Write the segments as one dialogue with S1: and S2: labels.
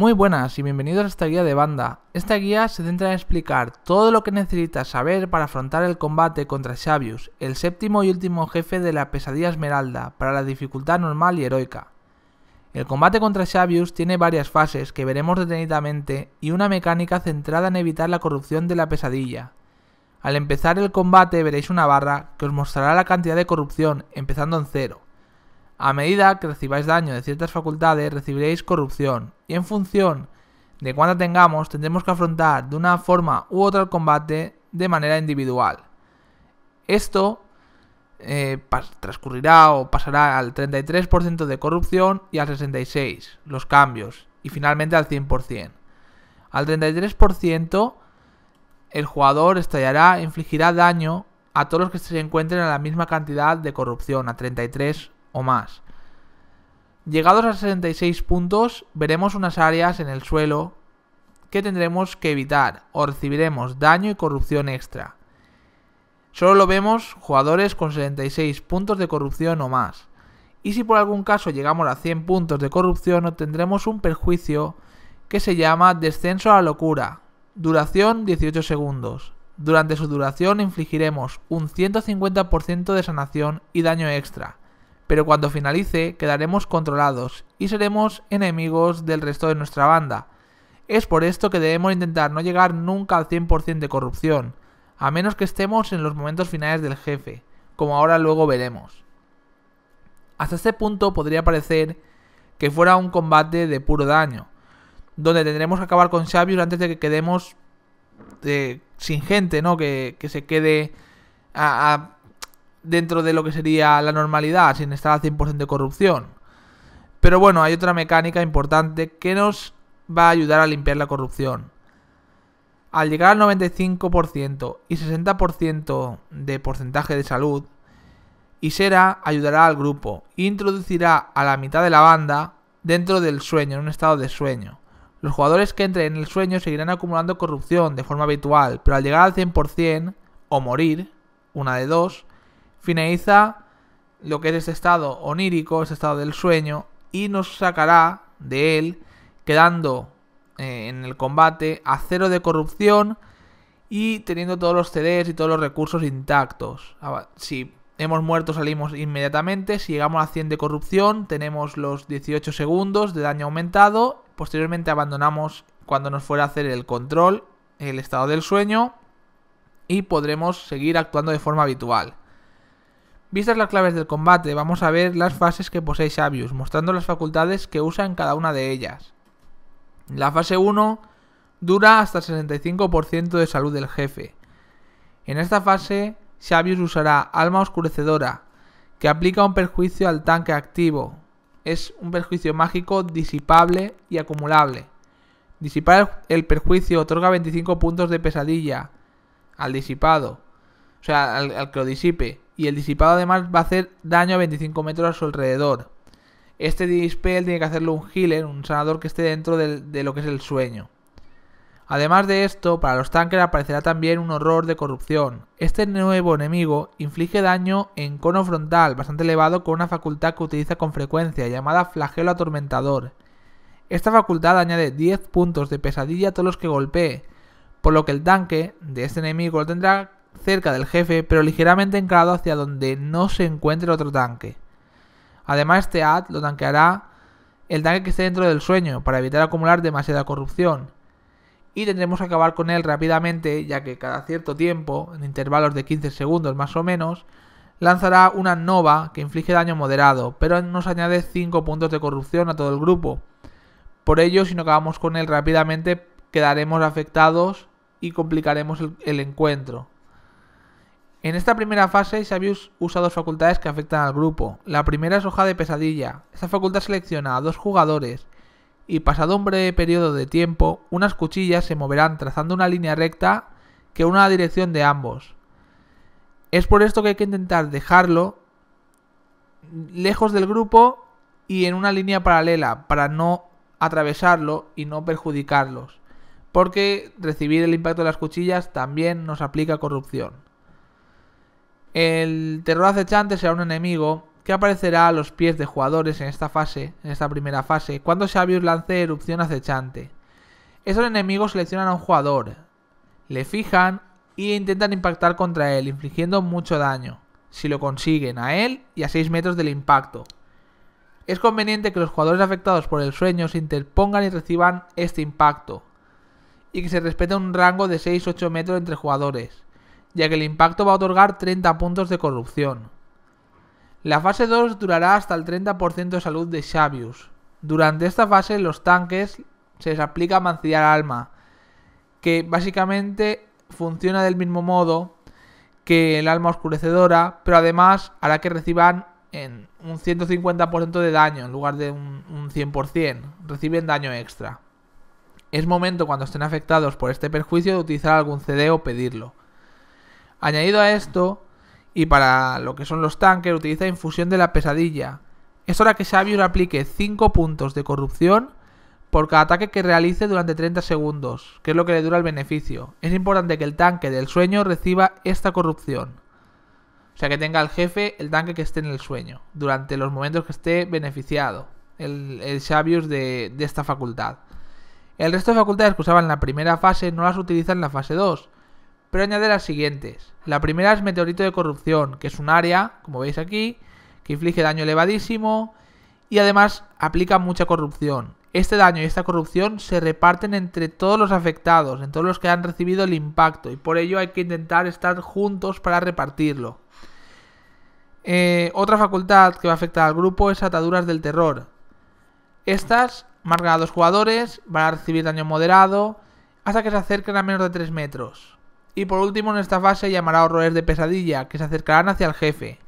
S1: Muy buenas y bienvenidos a esta guía de banda. Esta guía se centra en explicar todo lo que necesitas saber para afrontar el combate contra Xavius, el séptimo y último jefe de la pesadilla esmeralda, para la dificultad normal y heroica. El combate contra Xavius tiene varias fases que veremos detenidamente y una mecánica centrada en evitar la corrupción de la pesadilla. Al empezar el combate veréis una barra que os mostrará la cantidad de corrupción, empezando en cero. A medida que recibáis daño de ciertas facultades, recibiréis corrupción, y en función de cuánta tengamos, tendremos que afrontar de una forma u otra el combate de manera individual. Esto eh, transcurrirá o pasará al 33% de corrupción y al 66% los cambios, y finalmente al 100%. Al 33% el jugador estallará e infligirá daño a todos los que se encuentren a la misma cantidad de corrupción, a 33 o más. Llegados a 66 puntos, veremos unas áreas en el suelo que tendremos que evitar o recibiremos daño y corrupción extra. Solo lo vemos jugadores con 76 puntos de corrupción o más. Y si por algún caso llegamos a 100 puntos de corrupción, obtendremos un perjuicio que se llama descenso a la locura. Duración 18 segundos. Durante su duración infligiremos un 150% de sanación y daño extra pero cuando finalice quedaremos controlados y seremos enemigos del resto de nuestra banda. Es por esto que debemos intentar no llegar nunca al 100% de corrupción, a menos que estemos en los momentos finales del jefe, como ahora luego veremos. Hasta este punto podría parecer que fuera un combate de puro daño, donde tendremos que acabar con Xavius antes de que quedemos eh, sin gente, ¿no? Que, se quede a dentro de lo que sería la normalidad sin estar al 100% de corrupción. Pero bueno, hay otra mecánica importante que nos va a ayudar a limpiar la corrupción. Al llegar al 95% y 60% de porcentaje de salud, Isera ayudará al grupo e introducirá a la mitad de la banda dentro del sueño, en un estado de sueño. Los jugadores que entren en el sueño seguirán acumulando corrupción de forma habitual, pero al llegar al 100% o morir, una de dos, finaliza lo que es ese estado onírico, ese estado del sueño, y nos sacará de él, quedando eh, en el combate a cero de corrupción y teniendo todos los CDs y todos los recursos intactos. Ah, si hemos muerto salimos inmediatamente, si llegamos a 100 de corrupción tenemos los 18 segundos de daño aumentado, posteriormente abandonamos cuando nos fuera a hacer el control, el estado del sueño, y podremos seguir actuando de forma habitual. Vistas las claves del combate, vamos a ver las fases que posee Xavius, mostrando las facultades que usa en cada una de ellas. La fase 1 dura hasta el 65% de salud del jefe. En esta fase, Xavius usará Alma Oscurecedora, que aplica un perjuicio al tanque activo. Es un perjuicio mágico disipable y acumulable. Disipar el perjuicio otorga 25 puntos de pesadilla al disipado, o sea, al, al que lo disipe y el disipado además va a hacer daño a 25 metros a su alrededor. Este dispel tiene que hacerlo un healer, un sanador que esté dentro de lo que es el sueño. Además de esto, para los tanques aparecerá también un horror de corrupción. Este nuevo enemigo inflige daño en cono frontal bastante elevado con una facultad que utiliza con frecuencia llamada flagelo atormentador. Esta facultad añade 10 puntos de pesadilla a todos los que golpee, por lo que el tanque de este enemigo lo tendrá cerca del jefe, pero ligeramente encarado hacia donde no se encuentre otro tanque. Además, este ad lo tanqueará el tanque que esté dentro del sueño, para evitar acumular demasiada corrupción. Y tendremos que acabar con él rápidamente, ya que cada cierto tiempo, en intervalos de 15 segundos más o menos, lanzará una nova que inflige daño moderado, pero nos añade 5 puntos de corrupción a todo el grupo. Por ello, si no acabamos con él rápidamente, quedaremos afectados y complicaremos el encuentro. En esta primera fase, Xavius usa dos facultades que afectan al grupo. La primera es hoja de pesadilla. Esta facultad selecciona a dos jugadores y pasado un breve periodo de tiempo, unas cuchillas se moverán trazando una línea recta que una la dirección de ambos. Es por esto que hay que intentar dejarlo lejos del grupo y en una línea paralela para no atravesarlo y no perjudicarlos. Porque recibir el impacto de las cuchillas también nos aplica corrupción. El terror acechante será un enemigo que aparecerá a los pies de jugadores en esta fase, en esta primera fase, cuando Xavius lance erupción acechante. Esos enemigos seleccionan a un jugador, le fijan e intentan impactar contra él, infligiendo mucho daño, si lo consiguen, a él y a 6 metros del impacto. Es conveniente que los jugadores afectados por el sueño se interpongan y reciban este impacto, y que se respete un rango de 6-8 metros entre jugadores, ya que el impacto va a otorgar 30 puntos de corrupción. La fase 2 durará hasta el 30% de salud de Xavius. Durante esta fase los tanques se les aplica mancillar alma, que básicamente funciona del mismo modo que el alma oscurecedora, pero además hará que reciban en un 150% de daño en lugar de un, un 100%. Reciben daño extra. Es momento cuando estén afectados por este perjuicio de utilizar algún CD o pedirlo. Añadido a esto, y para lo que son los tanques, utiliza infusión de la pesadilla. Es hora que Xavier aplique 5 puntos de corrupción por cada ataque que realice durante 30 segundos, que es lo que le dura el beneficio. Es importante que el tanque del sueño reciba esta corrupción. O sea, que tenga el jefe el tanque que esté en el sueño, durante los momentos que esté beneficiado, el, el Xavius de, de esta facultad. El resto de facultades que usaba en la primera fase no las utiliza en la fase 2, pero añade las siguientes. La primera es Meteorito de Corrupción, que es un área, como veis aquí, que inflige daño elevadísimo y además aplica mucha corrupción. Este daño y esta corrupción se reparten entre todos los afectados, en todos los que han recibido el impacto, y por ello hay que intentar estar juntos para repartirlo. Eh, otra facultad que va a afectar al grupo es Ataduras del Terror. Estas marcan a dos jugadores, van a recibir daño moderado hasta que se acerquen a menos de 3 metros. Y por último en esta fase llamará horrores de pesadilla, que se acercarán hacia el jefe,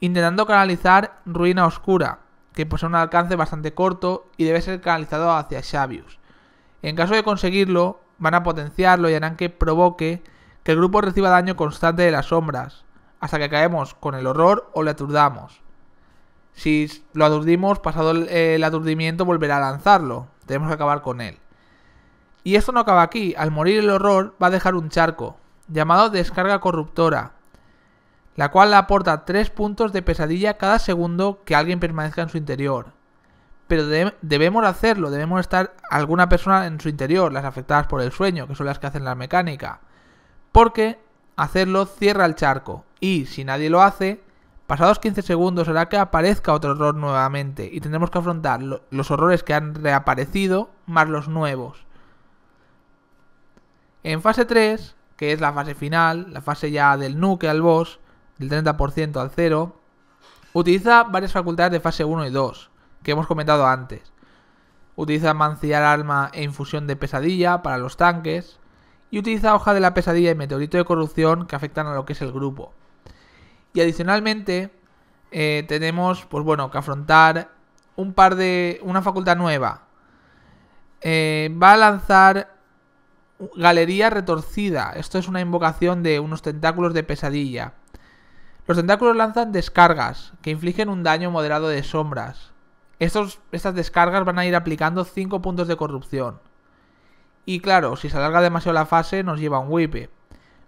S1: intentando canalizar Ruina Oscura, que posee un alcance bastante corto y debe ser canalizado hacia Xavius. En caso de conseguirlo, van a potenciarlo y harán que provoque que el grupo reciba daño constante de las sombras, hasta que caemos con el horror o le aturdamos. Si lo aturdimos, pasado el, aturdimiento volverá a lanzarlo. Tenemos que acabar con él. Y esto no acaba aquí. Al morir el horror va a dejar un charco, llamado descarga corruptora, la cual le aporta 3 puntos de pesadilla cada segundo que alguien permanezca en su interior. Pero debemos hacerlo, debemos estar alguna persona en su interior, las afectadas por el sueño, que son las que hacen la mecánica. Porque hacerlo cierra el charco, y si nadie lo hace, pasados 15 segundos hará que aparezca otro horror nuevamente, y tendremos que afrontar los horrores que han reaparecido más los nuevos. En fase 3, que es la fase final, la fase ya del nuke al boss, del 30% al 0, utiliza varias facultades de fase 1 y 2, que hemos comentado antes. Utiliza mancillar alma e infusión de pesadilla para los tanques, y utiliza hoja de la pesadilla y meteorito de corrupción que afectan a lo que es el grupo. Y adicionalmente eh, tenemos, pues bueno, que afrontar un par de... una facultad nueva. Eh, va a lanzar Galería retorcida. Esto es una invocación de unos tentáculos de pesadilla. Los tentáculos lanzan descargas que infligen un daño moderado de sombras. Estos, estas descargas van a ir aplicando 5 puntos de corrupción. Y claro, si se alarga demasiado la fase nos lleva un wipe.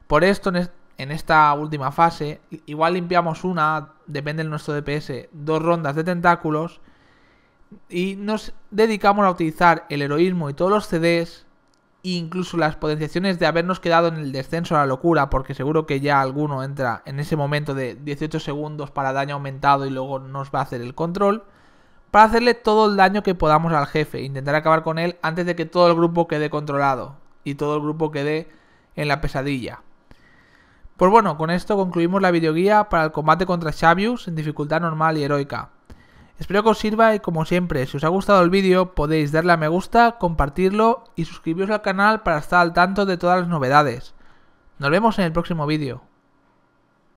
S1: Por esto en, esta última fase, igual limpiamos una, depende de nuestro DPS, dos rondas de tentáculos. Y nos dedicamos a utilizar el heroísmo y todos los CDs incluso las potenciaciones de habernos quedado en el descenso a la locura, porque seguro que ya alguno entra en ese momento de 18 segundos para daño aumentado y luego nos va a hacer el control, para hacerle todo el daño que podamos al jefe, intentar acabar con él antes de que todo el grupo quede controlado y todo el grupo quede en la pesadilla. Pues bueno, con esto concluimos la videoguía para el combate contra Xavius en dificultad normal y heroica. Espero que os sirva y como siempre, si os ha gustado el vídeo podéis darle a me gusta, compartirlo y suscribiros al canal para estar al tanto de todas las novedades. Nos vemos en el próximo vídeo.